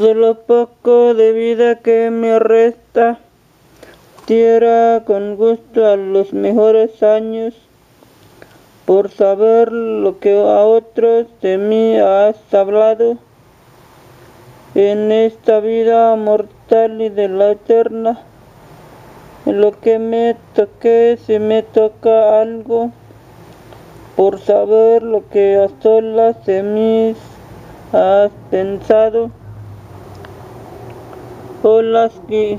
de lo poco de vida que me resta, tierra con gusto a los mejores años, por saber lo que a otros de mí has hablado, en esta vida mortal y de la eterna, lo que me toque, si me toca algo, por saber lo que a solas de mí has pensado. Olas oh,